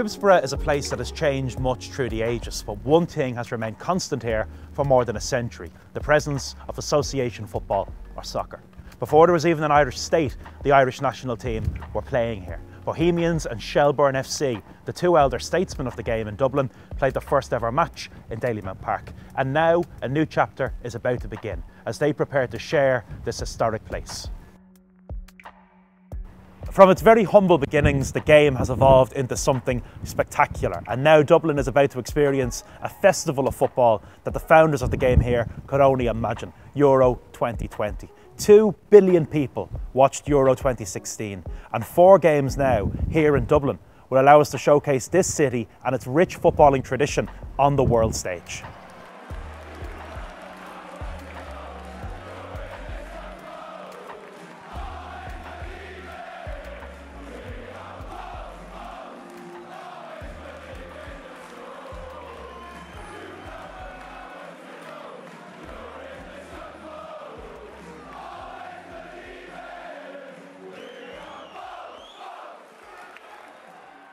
Phibsborough is a place that has changed much through the ages, but one thing has remained constant here for more than a century the presence of association football or soccer. Before there was even an Irish state, the Irish national team were playing here. Bohemians and Shelbourne FC, the two elder statesmen of the game in Dublin, played their first ever match in Dalymount Park. And now a new chapter is about to begin as they prepare to share this historic place. From its very humble beginnings, the game has evolved into something spectacular, and now Dublin is about to experience a festival of football that the founders of the game here could only imagine Euro 2020. Two billion people watched Euro 2016, and four games now here in Dublin will allow us to showcase this city and its rich footballing tradition on the world stage.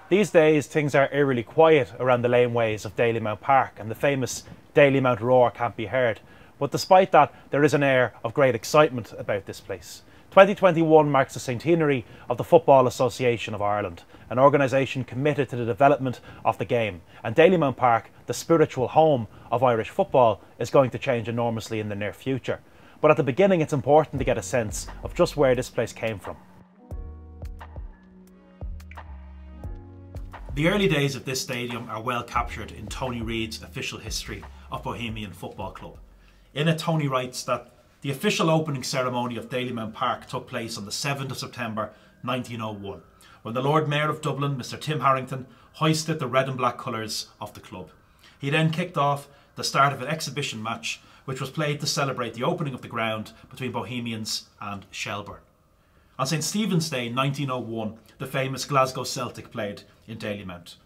These days, things are eerily quiet around the laneways of Dalymount Park, and the famous Dalymount roar can't be heard. But despite that, there is an air of great excitement about this place. 2021 marks the centenary of the Football Association of Ireland, an organisation committed to the development of the game. And Dalymount Park, the spiritual home of Irish football, is going to change enormously in the near future. But at the beginning, it's important to get a sense of just where this place came from. The early days of this stadium are well captured in Tony Reid's official history of Bohemian Football Club. In it, Tony writes that the official opening ceremony of Dalymount Park took place on the 7th of September 1901, when the Lord Mayor of Dublin, Mr Tim Harrington, hoisted the red and black colours of the club. He then kicked off the start of an exhibition match which was played to celebrate the opening of the ground between Bohemians and Shelbourne. On St Stephen's Day 1901, the famous Glasgow Celtic played in Dalymount.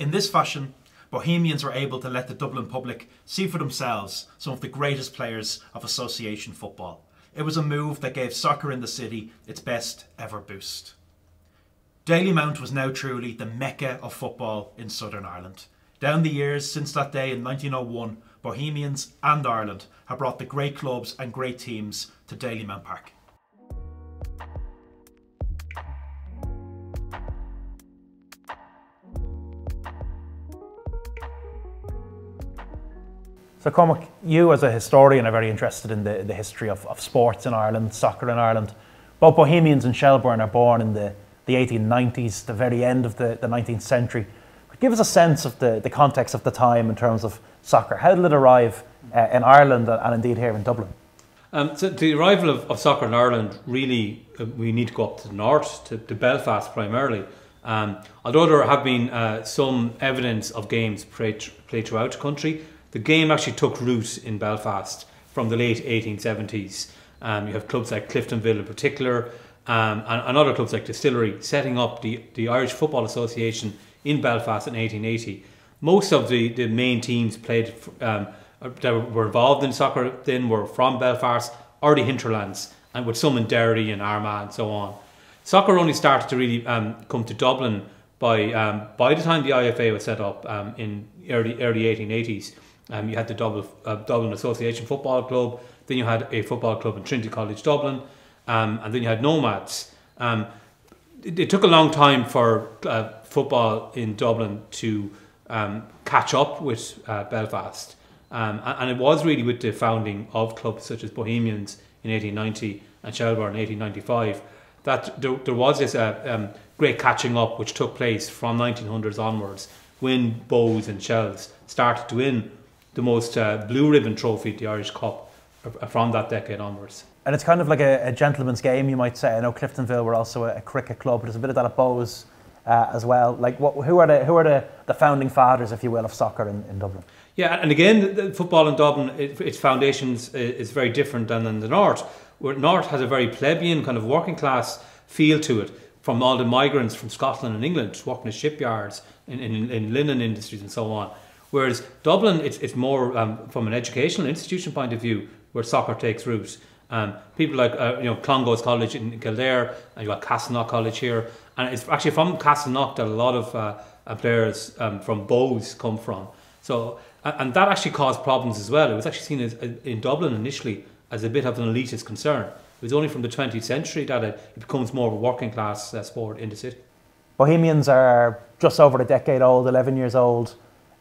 In this fashion, Bohemians were able to let the Dublin public see for themselves some of the greatest players of association football. It was a move that gave soccer in the city its best ever boost. Dalymount was now truly the mecca of football in Southern Ireland. Down the years since that day in 1901, Bohemians and Ireland have brought the great clubs and great teams to Dalymount Park. So Cormac, you as a historian are very interested in the, the history of, of sports in Ireland, soccer in Ireland. Both Bohemians and Shelbourne are born in the, the 1890s, the very end of the, the 19th century. Give us a sense of the, the context of the time in terms of soccer. How did it arrive uh, in Ireland and indeed here in Dublin? Um, so the arrival of, of, soccer in Ireland, really, uh, we need to go up to the north, to, to Belfast primarily. Um, although there have been uh, some evidence of games played, played throughout the country, the game actually took root in Belfast from the late 1870s. Um, you have clubs like Cliftonville in particular, um, and, and, other clubs like Distillery setting up the, the Irish Football Association in Belfast in 1880. Most of the, the main teams played um, that were involved in soccer then were from Belfast or the hinterlands, and with some in Derry and Armagh and so on. Soccer only started to really um, come to Dublin by um, by the time the IFA was set up um, in early early 1880s. Um, you had the Dublin, uh, Dublin Association Football Club, then you had a football club in Trinity College Dublin, um, and then you had Nomads. Um, it, it, took a long time for uh, football in Dublin to um, catch up with uh, Belfast. Um, and, and, it was really with the founding of clubs such as Bohemians in 1890 and Shelbourne in 1895 that there, there was this uh, um, great catching up which took place from 1900s onwards when Bohs and Shells started to win the most uh, blue ribbon trophy, the Irish Cup, uh, from that decade onwards. And it's kind of like a, a, gentleman's game, you might say. I know Cliftonville were also a, a cricket club, but there's a bit of that at Bohs uh, as well. Like, what, who are the who are the, the founding fathers, if you will, of soccer in, in Dublin? Yeah, and again, the, the football in Dublin, it, its foundations is very different than in the north. Where north has a very plebeian kind of working class feel to it, from all the migrants from Scotland and England working in shipyards, in, in, in linen industries, and so on. Whereas Dublin, it's, it's more um, from an educational institution point of view where soccer takes root. Um, people like uh, you know Clongowes College in Kildare, and you got Castleknock College here, and it's actually from Castleknock that a lot of uh, and players um, from Bohs come from. So, and that actually caused problems as well. It was actually seen as, in Dublin initially as a bit of an elitist concern. It was only from the 20th century that it, becomes more of a working class uh, sport in the city. Bohemians are just over a decade old, 11 years old.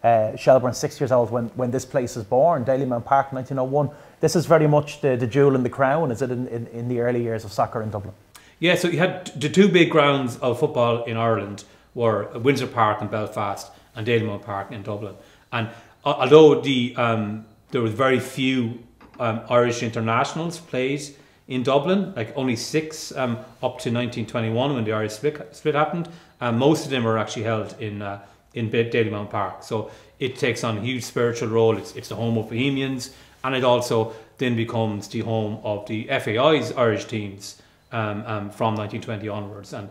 Uh, Shelbourne, six years old when, when this place is born, Dalymount Park, 1901. This is very much the, the jewel in the crown, is it, in, in, in the early years of soccer in Dublin? Yeah, so you had the two big grounds of football in Ireland were Windsor Park in Belfast and Dalymount Park in Dublin. And uh, although the um, there was very few um, Irish internationals played in Dublin, like only six um, up to 1921 when the Irish split, split happened, um, most of them were actually held in uh, in Dalymount Park. So it takes on a huge spiritual role. It's, it's the home of Bohemians, and it also then becomes the home of the FAI's Irish teams um, um, from 1920 onwards and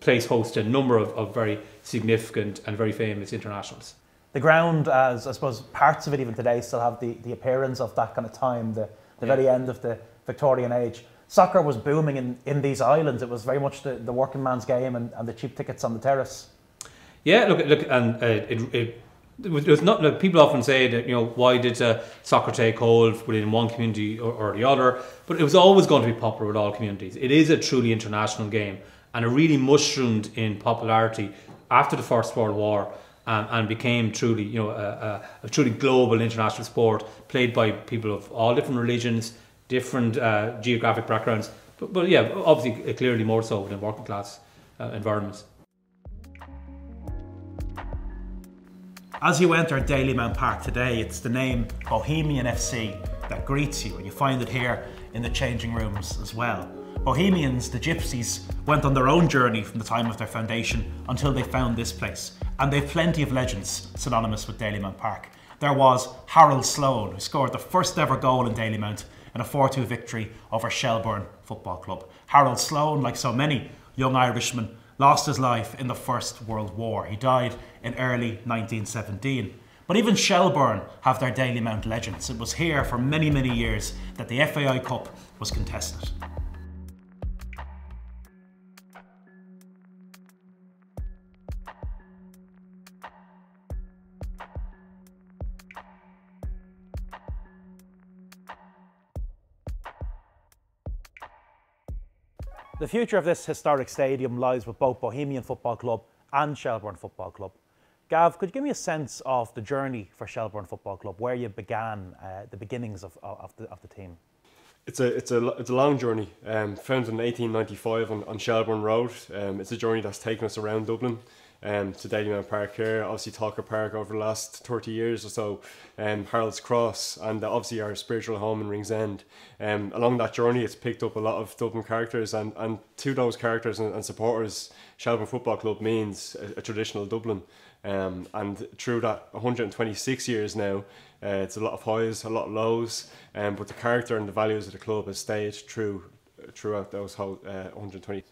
plays host to a number of, of very significant and very famous internationals. The ground, as I suppose parts of it even today, still have the, the appearance of that kind of time, the, the yeah. very end of the Victorian age. Soccer was booming in, in these islands. It was very much the, the working man's game and, and the cheap tickets on the terrace. Yeah, look, look, and uh, it, it it was, not like people often say that you know why did uh, soccer take hold within one community or, or, the other? But it was always going to be popular with all communities. It is a truly international game and it really mushroomed in popularity after the first world war um, and became truly you know a, a, a, truly global international sport played by people of all different religions different uh, geographic backgrounds. But, but yeah obviously clearly more so within working class uh, environments As you enter Dalymount Park today, it's the name Bohemian FC that greets you, and you find it here in the changing rooms as well. Bohemians, the gypsies, went on their own journey from the time of their foundation until they found this place, and they've plenty of legends synonymous with Dalymount Park. There was Harold Sloan, who scored the first ever goal in Dalymount in a 4 2 victory over Shelbourne Football Club. Harold Sloan, like so many young Irishmen, lost his life in the First World War. He died in early 1917. But even Shelbourne have their Dalymount legends. It was here for many, many years that the FAI Cup was contested. The future of this historic stadium lies with both Bohemian Football Club and Shelbourne Football Club. Gav, could you give me a sense of the journey for Shelbourne Football Club, where you began, uh, the beginnings of, of, the, of the team? It's a it's a it's a long journey. Um, founded in 1895 on, on Shelbourne Road. Um, it's a journey that's taken us around Dublin um, to Dalymount Park here, obviously Tolka Park over the last 30 years or so, um, Harold's Cross, and obviously our spiritual home in Ringsend. Um, along that journey, it's picked up a lot of Dublin characters, and, and to those characters and, and supporters, Shelbourne Football Club means a, a traditional Dublin. Um, and through that 126 years now, uh, it's a lot of highs, a lot of lows, um, but the character and the values of the club has stayed true throughout those whole uh, 126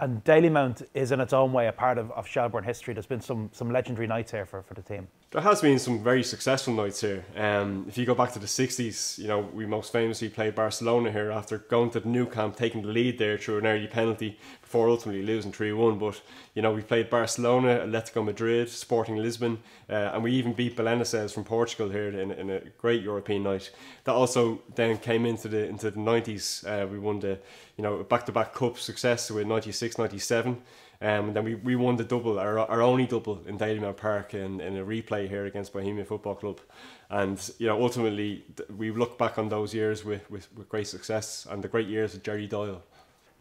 and Dalymount is in its own way a part of, of Shelbourne history. There's been some some legendary nights here for, for the team. There has been some very successful nights here. Um, if you go back to the 60s, you know, we most famously played Barcelona here after going to the Nou Camp, taking the lead there through an early penalty before ultimately losing 3 1. But, you know, we played Barcelona, Atletico Madrid, Sporting Lisbon, uh, and we even beat Belenenses from Portugal here in, in, a great European night. That also then came into the into the 90s. Uh, we won the, you know, back to back cup success with 96 97. Um, and then we, we won the double, our, our only double in Dalymount Park in, in a replay here against Bohemian Football Club. And, you know, ultimately, we look back on those years with, with, with great success and the great years of Jerry Doyle.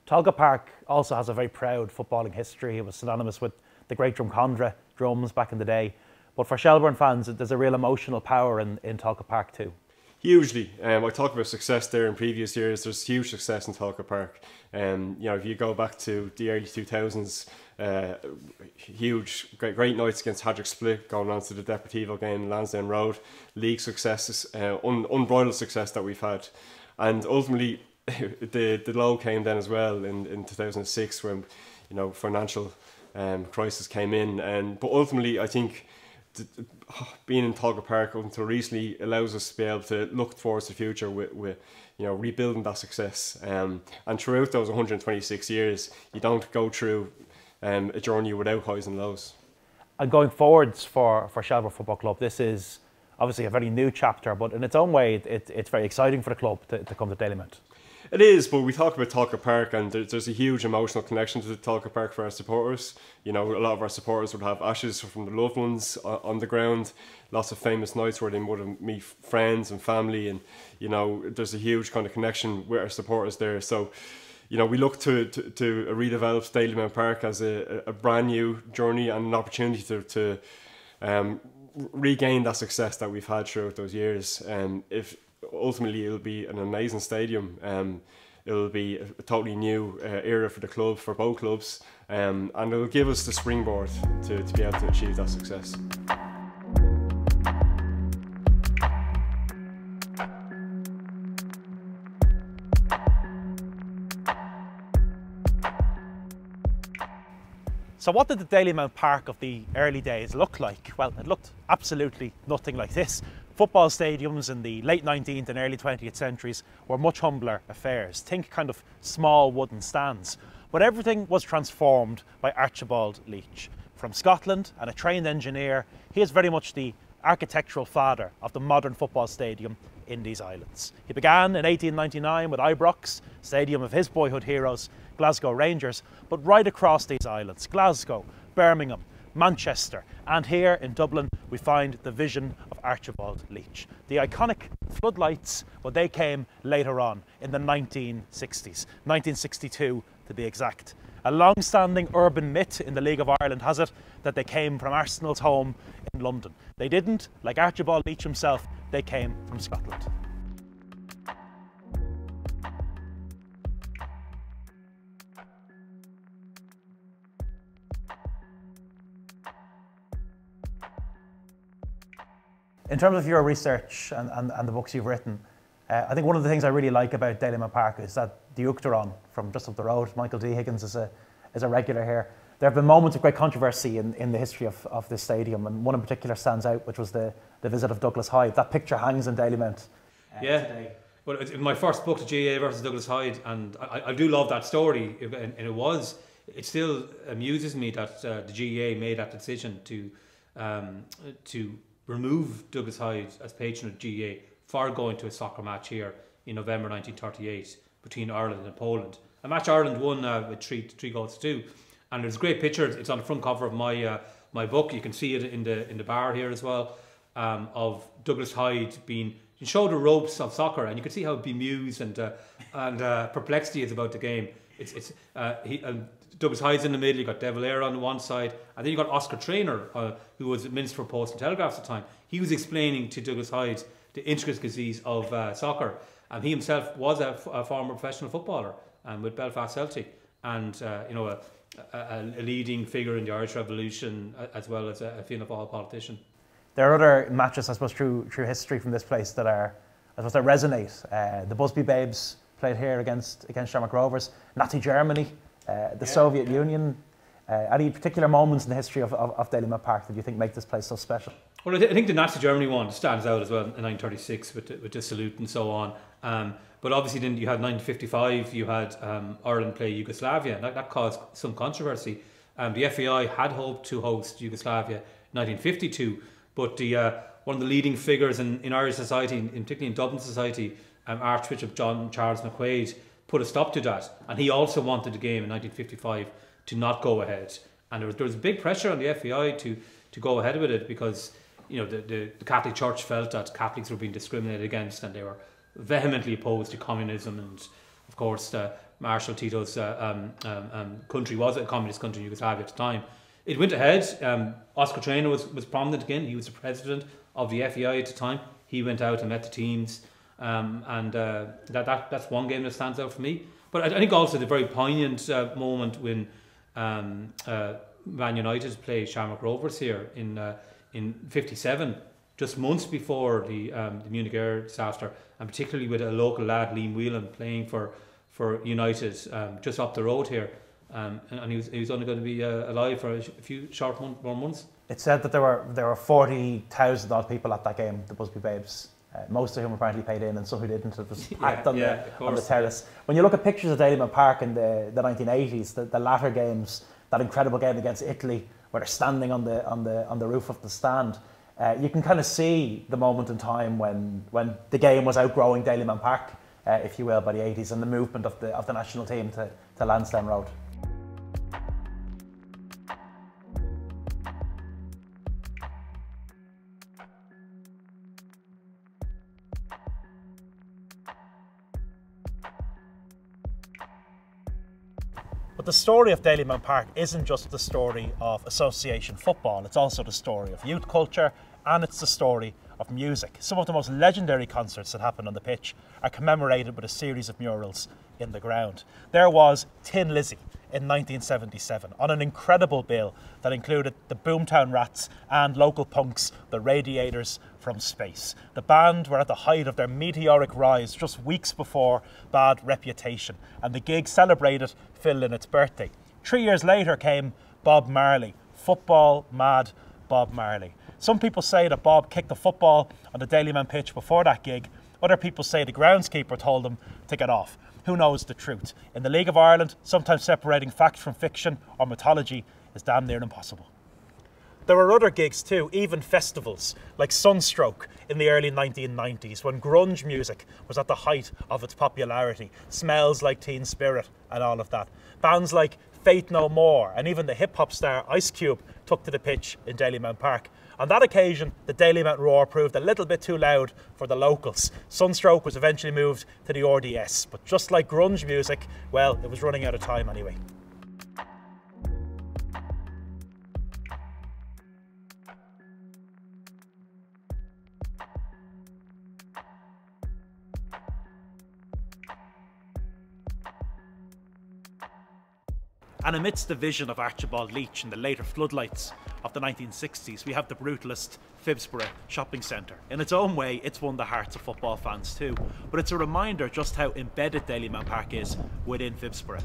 Tolka Park also has a very proud footballing history. It was synonymous with the great Drumcondra drums back in the day. But for Shelbourne fans, there's a real emotional power in, in Tolka Park too. Hugely. Um, I talked about success there in previous years. There's huge success in Tolka Park. Um, you know, if you go back to the early 2000s, uh, huge, great, great nights against Hajduk Split, going on to the Deportivo game, Lansdowne Road, league successes, uh, un, unbridled success that we've had, and ultimately the the low came then as well in, in 2006 when you know financial um, crisis came in, and but ultimately I think being in Tolka Park until recently allows us to be able to look towards the future with, with you know rebuilding that success. Um, and throughout those 126 years, you don't go through um, a journey without highs and lows. And going forwards for, for Shelbourne Football Club, this is obviously a very new chapter, but in its own way, it, it, it's very exciting for the club to, to come to Dalymount. It is, but we talk about Tolka Park, and there's a huge emotional connection to Tolka Park for our supporters. You know, a lot of our supporters would have ashes from the loved ones on the ground. Lots of famous nights where they would meet friends and family, and you know, there's a huge kind of connection with our supporters there. So, you know, we look to to, to a redeveloped Dalymount Park as a, a brand new journey and an opportunity to to um, regain that success that we've had throughout those years. And um, if ultimately it'll be an amazing stadium. Um, it'll be a, totally new uh, era for the club, for both clubs, um, and it'll give us the springboard to, to be able to achieve that success. So what did the Dalymount Park of the early days look like? Well, it looked absolutely nothing like this. Football stadiums in the late 19th and early 20th centuries were much humbler affairs. Think kind of small wooden stands. But everything was transformed by Archibald Leitch. From Scotland and a trained engineer, he is very much the architectural father of the modern football stadium in these islands. He began in 1899 with Ibrox, stadium of his boyhood heroes, Glasgow Rangers, but right across these islands, Glasgow, Birmingham, Manchester, and here in Dublin we find the vision Archibald Leitch. The iconic floodlights, well, they came later on in the 1960s, 1962 to be exact. A long-standing urban myth in the League of Ireland has it that they came from Arsenal's home in London. They didn't, like Archibald Leitch himself, they came from Scotland. In terms of your research and, and, and the books you've written, uh, I think one of the things I really like about Dalymount Park is that the Uachtaráin from just up the road, Michael D. Higgins is a, is a regular here. There have been moments of great controversy in, in the history of, of this stadium, and one in particular stands out, which was the, the visit of Douglas Hyde. That picture hangs in Dalymount. Uh, yeah. Today. Well, in my first book, the GAA versus Douglas Hyde, and I, I do love that story, and, it was. It still amuses me that uh, the GAA made that decision to um, to remove Douglas Hyde as patron of GAA for going to a soccer match here in November 1938 between Ireland and Poland. A match Ireland won uh, with three three goals to two, and there's a great picture. It's on the front cover of my uh, my book. You can see it in the in the bar here as well um, of Douglas Hyde being showed the ropes of soccer, and you can see how bemused and uh, and uh, perplexed he is about the game. It's it's uh, he. Douglas Hyde's in the middle, you've got De Valera on one side, and then you've got Oscar Traynor, uh, who was Minister for Post and Telegraphs at the time. He was explaining to Douglas Hyde the intricacies of uh, soccer, and he himself was a, former professional footballer um, with Belfast Celtic, and uh, you know a, a, a, leading figure in the Irish Revolution, as well as a, a Fianna Fáil politician. There are other matches, I suppose, through through history from this place that are, I suppose, that resonate. Uh, the Busby Babes played here against against Shamrock Rovers. Nazi Germany uh, the yeah, Soviet yeah. Union. Uh, any particular moments in the history of, of, of Park that you think make this place so special? Well, I, th- I, think the Nazi Germany one stands out as well in 1936 with the, with the salute and so on. Um, but obviously, then you had 1955, you had um, Ireland play Yugoslavia, and that, that caused some controversy. Um, the FAI had hoped to host Yugoslavia in 1952, but the uh, one of the leading figures in, in Irish society, in, particularly in Dublin society, um, Archbishop John Charles McQuaid, put a stop to that. And he also wanted the game in 1955 to not go ahead. And there was, there was big pressure on the FAI to, to go ahead with it because you know the, the, the Catholic Church felt that Catholics were being discriminated against and they were vehemently opposed to communism and of course uh, Marshal Tito's uh, um, um, um, country was a communist country Yugoslavia at the time. It went ahead. Um, Oscar Traynor was, was prominent again. He was the president of the FAI at the time. He went out and met the teams. Um, and uh, that, that that's one game that stands out for me. But I, think also the very poignant uh, moment when um, uh, Man United play Shamrock Rovers here in uh, in '57, just months before the um, the Munich air disaster, and particularly with a local lad, Liam Whelan, playing for for United um, just up the road here. Um, and, and he was, he was only going to be uh, alive for a, few short month, more months. It said that there were there were forty thousand odd people at that game, the Busby Babes. Uh, most of whom apparently paid in and some who didn't. It was packed yeah, on, yeah, the, on the terrace. When you look at pictures of Dalymount Park in the, the 1980s, the, the latter games, that incredible game against Italy where they're standing on the on the on the roof of the stand. Uh, you can kind of see the moment in time when when the game was outgrowing Dalymount Park, uh, if you will, by the 80s, and the movement of the of the national team to, to Lansdowne Road. But the story of Dalymount Park isn't just the story of association football, it's also the story of youth culture and it's the story of music. Some of the most legendary concerts that happened on the pitch are commemorated with a series of murals in the ground. There was Thin Lizzy in 1977 on an incredible bill that included the Boomtown Rats and local punks, the Radiators from Space. The band were at the height of their meteoric rise just weeks before Bad Reputation, and the gig celebrated Phil Lynott's birthday. Three years later came Bob Marley, football mad Bob Marley. Some people say that Bob kicked the football on the Dalymount pitch before that gig. Other people say the groundskeeper told him to get off. Who knows the truth? In the League of Ireland, sometimes separating fact from fiction or mythology is damn near impossible. There were other gigs too, even festivals like Sunstroke in the early 1990s when grunge music was at the height of its popularity. Smells like Teen Spirit and all of that. Bands like Faith No More and even the hip hop star Ice Cube took to the pitch in Dalymount Park. On that occasion, the Dalymount roar proved a little bit too loud for the locals. Sunstroke was eventually moved to the RDS, but just like grunge music, well, it was running out of time anyway. And amidst the vision of Archibald Leitch in the later floodlights of the 1960s, we have the brutalist Phibsborough Shopping Centre. In its own way, it's won the hearts of football fans too, but it's a reminder just how embedded Dalymount Park is within Phibsborough.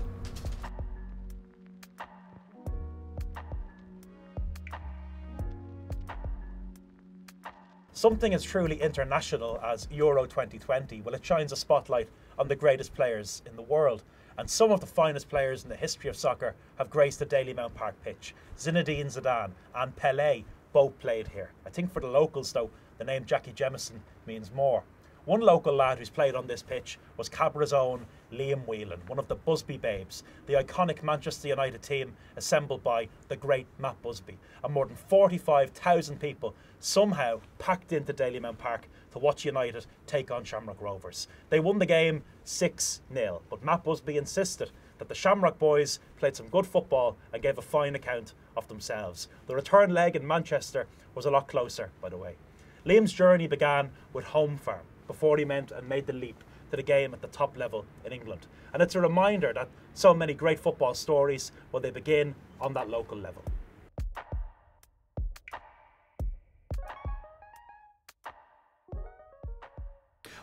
Something as truly international as Euro 2020, well, it shines a spotlight on the greatest players in the world. And some of the finest players in the history of soccer have graced the Dalymount Park pitch. Zinedine Zidane and Pelé both played here. I think for the locals, though, the name Jackie Jameson means more. One local lad who's played on this pitch was Cabra's own Liam Whelan, one of the Busby Babes, the iconic Manchester United team assembled by the great Matt Busby. And more than 45,000 people somehow packed into Dalymount Park to watch United take on Shamrock Rovers. They won the game 6 0, but Matt Busby insisted that the Shamrock boys played some good football and gave a fine account of themselves. The return leg in Manchester was a lot closer, by the way. Liam's journey began with Home Farm before he went and made the leap to the game at the top level in England. And it's a reminder that so many great football stories, well, they begin on that local level.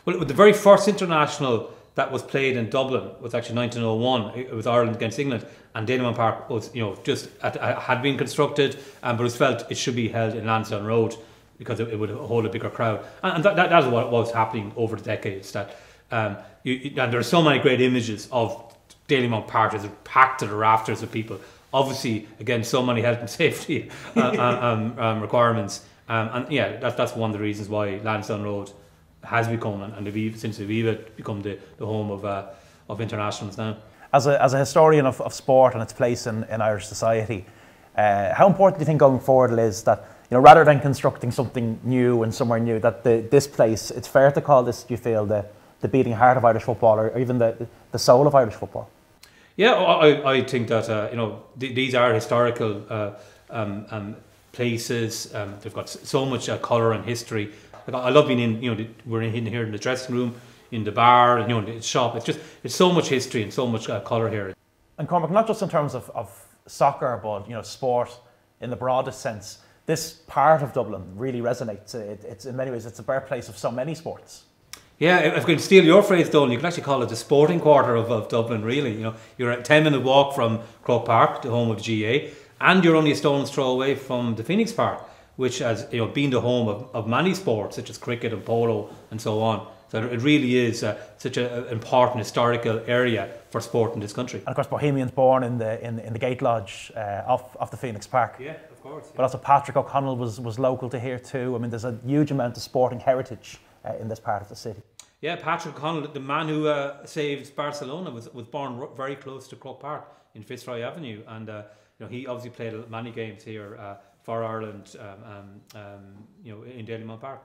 Well, the very first international that was played in Dublin was actually 1901. It was Ireland against England, and Dalymount Park was, you know, just had been constructed, um, but it was felt it should be held in Lansdowne Road because it, it would hold a bigger crowd. And, and that, that, that's what was happening over the decades. That um, you, and there are so many great images of Dalymount Park as packed to the rafters of people. Obviously, again, so many health and safety uh, um, um, requirements. Um, and yeah, that, that's one of the reasons why Lansdowne Road has become, and, and since Aviva become the, the home of, uh, of internationals now. As a, as a historian of, of sport and its place in, in Irish society, uh, how important do you think going forward is that you know, rather than constructing something new and somewhere new, that the, this place, it's fair to call this, do you feel, the, the beating heart of Irish football or even the, the soul of Irish football? Yeah, I, I think that, uh, you know, th- these are historical uh, um, um, places. Um, they've got so much uh, colour and history. Like, I love being in, you know, we're in here in the dressing room, in the bar, you know, the shop. It's just, it's so much history and so much uh, colour here. And Cormac, not just in terms of, of soccer, but, you know, sport in the broadest sense this part of Dublin really resonates. It, it's in many ways it's a birthplace of so many sports. Yeah, if I could steal your phrase, Donal, you could actually call it the sporting quarter of, of Dublin. Really, you know, you're a ten minute walk from Croke Park, the home of GAA, and you're only a stone's throw away from the Phoenix Park, which has you know been the home of, of many sports such as cricket and polo and so on. So it really is uh, such an important historical area for sport in this country. And of course, Bohemians born in the in, in the Gate Lodge uh, off, off the Phoenix Park. Yeah, of course. But also Patrick O'Connell was, was local to here too. I mean, there's a huge amount of sporting heritage uh, in this part of the city. Yeah, Patrick O'Connell, the man who uh, saved Barcelona, was, was born r- very close to Croke Park in Fitzroy Avenue, and uh, you know he obviously played many games here uh, for Ireland, um, um, um, you know, in Dalymount Park.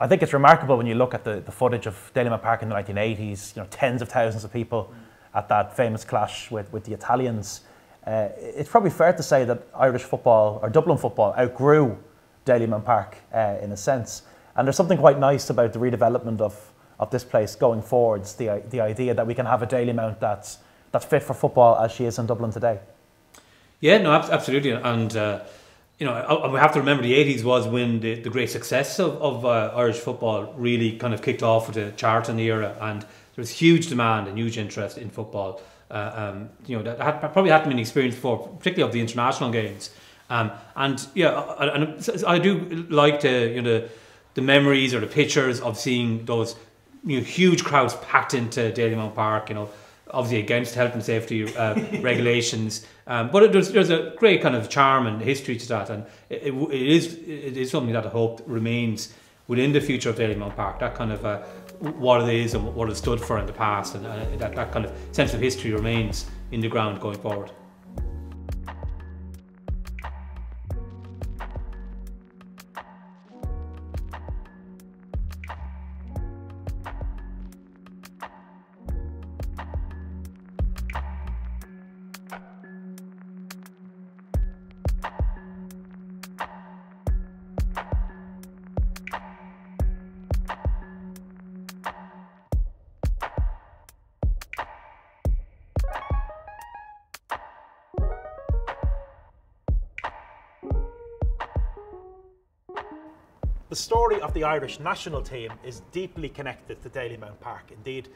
I think it's remarkable when you look at the, the footage of Dalymount Park in the 1980s, you know, tens of thousands of people at that famous clash with, with the Italians. Uh, it's probably fair to say that Irish football, or Dublin football, outgrew Dalymount Park uh, in a sense. And there's something quite nice about the redevelopment of, of this place going forwards, the, the idea that we can have a Dalymount that's, that's fit for football as she is in Dublin today. Yeah, no, absolutely. And uh, you know, we have to remember the 80s was when the, the great success of, of uh, Irish football really kind of kicked off with the Charlton era, and there was huge demand and huge interest in football. Uh, um, you know, that had, probably hadn't been experienced before, particularly of the international games. Um, and yeah, I, I, I, do like the you know the, the memories or the pictures of seeing those you know, huge crowds packed into Dalymount Park. You know, obviously against health and safety uh, regulations. Um, but it, there's, there's a great kind of charm and history to that, and it, it, it is it is something that I hope remains within the future of Dalymount Park. That kind of uh, what it is and what it stood for in the past, and uh, that, that kind of sense of history remains in the ground going forward. The story of the Irish national team is deeply connected to Dalymount Park. Indeed,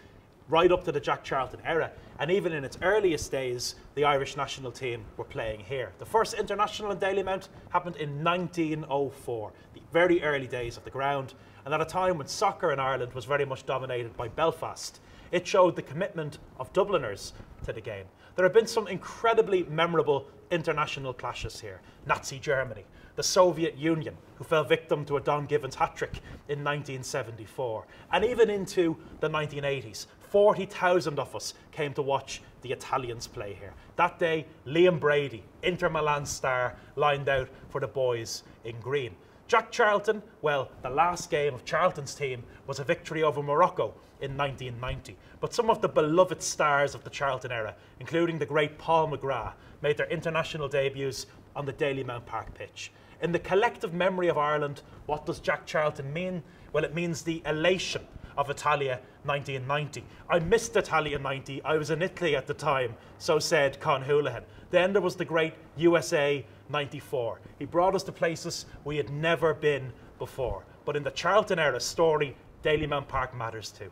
right up to the Jack Charlton era, and even in its earliest days, the Irish national team were playing here. The first international in Dalymount happened in 1904, the very early days of the ground, and at a time when soccer in Ireland was very much dominated by Belfast. It showed the commitment of Dubliners to the game. There have been some incredibly memorable international clashes here. Nazi Germany, the Soviet Union, who fell victim to a Don Givens hat trick in 1974. And even into the 1980s, 40,000 of us came to watch the Italians play here. That day, Liam Brady, Inter Milan star, lined out for the boys in green. Jack Charlton, well, the last game of Charlton's team was a victory over Morocco in 1990. But some of the beloved stars of the Charlton era, including the great Paul McGrath, made their international debuts on the Dalymount Park pitch. In the collective memory of Ireland, what does Jack Charlton mean? Well, it means the elation of Italia 1990. I missed Italia 90. I was in Italy at the time, so said Con Houlihan. Then there was the great USA 94. He brought us to places we had never been before. But in the Charlton era story, Dalymount Park matters too.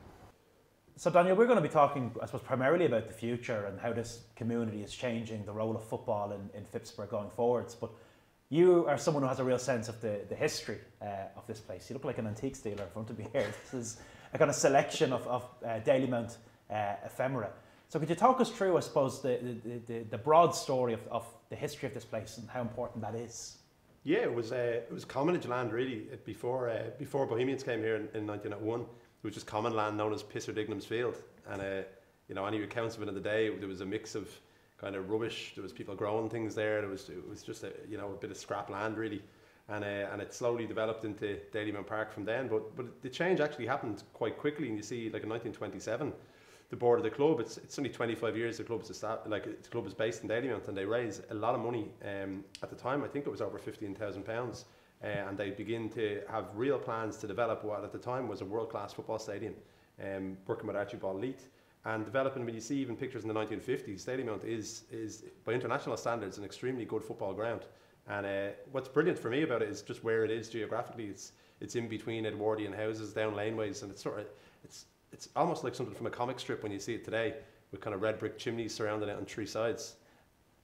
So, Daniel, we're going to be talking, I suppose, primarily about the future and how this community is changing the role of football in, in Phibsborough going forwards. But you are someone who has a real sense of the, the history uh, of this place. You look like an antique dealer in front of me here. This is a kind of selection of, of uh, Dalymount uh, ephemera. So could you talk us through, I suppose, the, the, the, the, broad story of, of the history of this place and how important that is? Yeah, it was uh, it was commonage land really before uh, before Bohemians came here in, in 1901. It was just common land known as Pisser Dignam's Field, and uh, you know any accounts of it in the day, there was a mix of kind of rubbish. There was people growing things there. There was it was just a you know a bit of scrap land really, and uh, and it slowly developed into Dalymount Park from then. But but the change actually happened quite quickly, and you see like in 1927, the board of the club. It's it's only 25 years the club is like the club is based in Dalymount, and they raise a lot of money. Um, at the time, I think it was over 15,000 pounds. Uh, and they begin to have real plans to develop what at the time was a world-class football stadium, um, working with Archibald Leitch and developing when you see even pictures in the 1950s Dalymount is is by international standards an extremely good football ground. And uh, what's brilliant for me about it is just where it is geographically. It's it's in between Edwardian houses down laneways and it's sort of it's it's almost like something from a comic strip when you see it today with kind of red brick chimneys surrounding it on three sides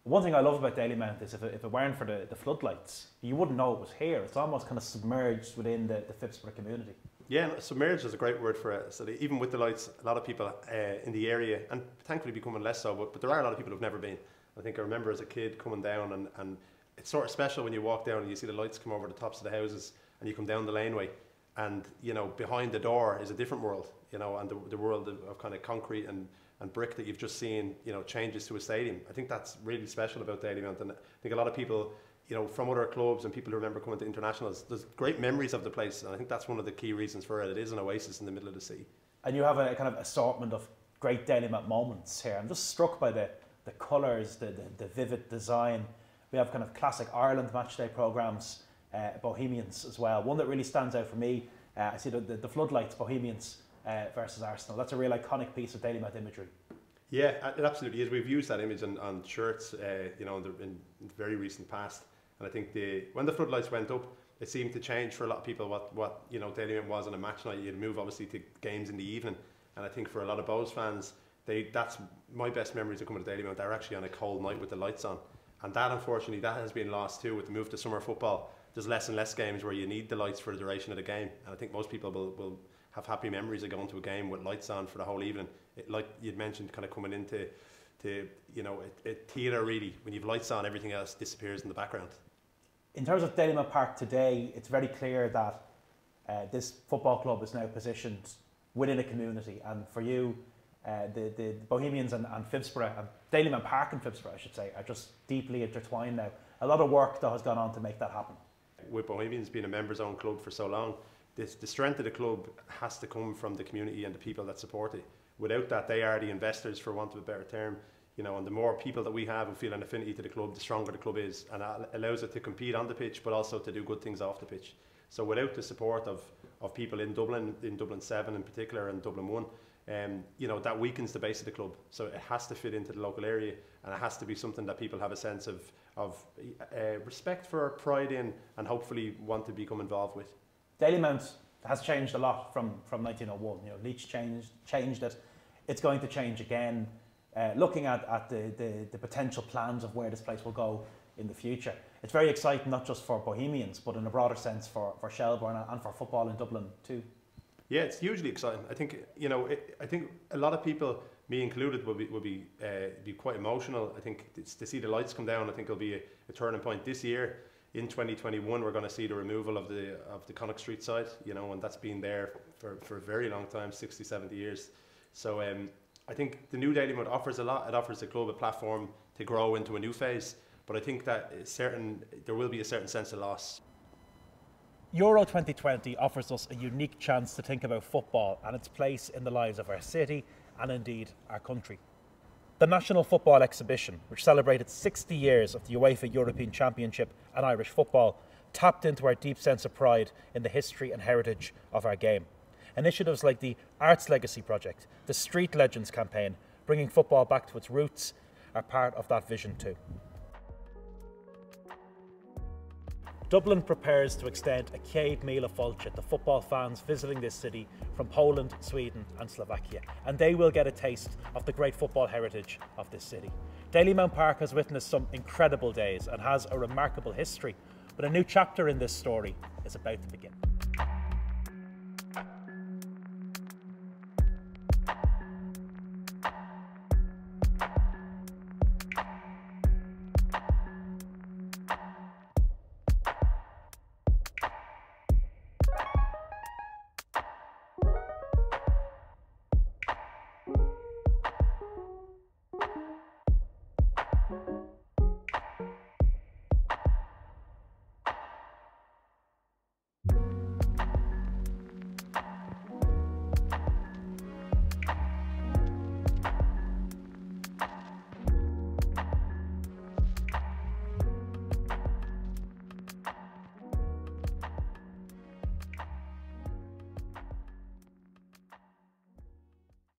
one thing I love about Dalymount is if it, if it weren't for the, the floodlights, you wouldn't know it was here. It's almost kind of submerged within the, the Phibsborough community. Yeah, submerged is a great word for it. So even with the lights, a lot of people uh, in the area, and thankfully becoming less so, but, but there are a lot of people who've never been. I think I remember as a kid coming down, and, and it's sort of special when you walk down and you see the lights come over the tops of the houses, and you come down the laneway, and you know behind the door is a different world, you know, and the, the world of, of kind of concrete and, and brick that you've just seen, you know, changes to a stadium. I think that's really special about Dalymount, and I think a lot of people you know, from other clubs and people who remember coming to internationals, there's great memories of the place, and I think that's one of the key reasons for it. It is an oasis in the middle of the sea. And you have a kind of assortment of great Dalymount moments here. I'm just struck by the, the colours, the, the, the vivid design. We have kind of classic Ireland matchday programmes, uh, Bohemians as well. One that really stands out for me, uh, I see the, the, the floodlights, Bohemians uh, versus Arsenal. That's a real iconic piece of Daily Dalymount imagery. Yeah, it absolutely is. We've used that image on, on shirts, uh, you know, in the, in very recent past. And I think the when the floodlights went up, it seemed to change for a lot of people what, what you know Daily Dalymount was on a match night. You'd move obviously to games in the evening, and I think for a lot of Bohs fans, they that's my best memories of coming to Daily Dalymount. They're actually on a cold night with the lights on, and that unfortunately that has been lost too with the move to summer football. There's less and less games where you need the lights for the duration of the game, and I think most people will, will have happy memories of going to a game with lights on for the whole evening. It, like you'd mentioned, kind of coming into to you know a, a theatre really when you've lights on, everything else disappears in the background in terms of Dalymount Park today, it's very clear that uh, this football club is now positioned within a community. And for you, uh, the, the Bohemians and, and Phibsborough, and Dalymount Park and Phibsborough, I should say, are just deeply intertwined now. A lot of work that has gone on to make that happen. With Bohemians being a members owned club for so long, this, the strength of the club has to come from the community and the people that support it. Without that, they are the investors, for want of a better term you know, and the more people that we have who feel an affinity to the club, the stronger the club is, and that allows it to compete on the pitch, but also to do good things off the pitch. So without the support of, of people in Dublin, in Dublin 7 in particular, and Dublin 1, um, you know, that weakens the base of the club. So it has to fit into the local area, and it has to be something that people have a sense of, of uh, respect for, pride in, and hopefully want to become involved with. Dalymount has changed a lot from, from 1901. You know, Laois changed, changed it. It's going to change again uh, looking at, at the, the, the, potential plans of where this place will go in the future. It's very exciting, not just for Bohemians, but in a broader sense for, for Shelbourne and for football in Dublin too. Yeah, it's hugely exciting. I think you know. It, I think a lot of people, me included, will be will be uh, be quite emotional. I think to see the lights come down. I think it'll be a, a turning point this year. In 2021, we're going to see the removal of the of the Connacht Street side. You know, and that's been there for, for a very long time, 60, 70 years. So um, I think the new Daily Dalymount offers a lot. It offers the club a platform to grow into a new phase. But I think that certain there will be a certain sense of loss. Euro 2020 offers us a unique chance to think about football and its place in the lives of our city and indeed our country. The National Football Exhibition, which celebrated 60 years of the UEFA European Championship and Irish football, tapped into our deep sense of pride in the history and heritage of our game. Initiatives like the Arts Legacy Project, the Street Legends campaign, bringing football back to its roots, are part of that vision too. Dublin prepares to extend a Céad Míle Fáilte to football fans visiting this city from Poland, Sweden and Slovakia, and they will get a taste of the great football heritage of this city. Dalymount Park has witnessed some incredible days and has a remarkable history, but a new chapter in this story is about to begin.